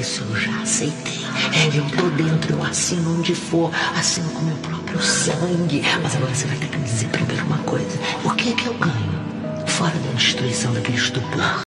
isso eu já aceitei. É, eu tô dentro, eu assino onde for, assino com meu próprio sangue. Mas agora você vai ter que me dizer primeiro uma coisa: o que é que eu ganho? Fora da destruição daquele estupor.